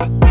Bye.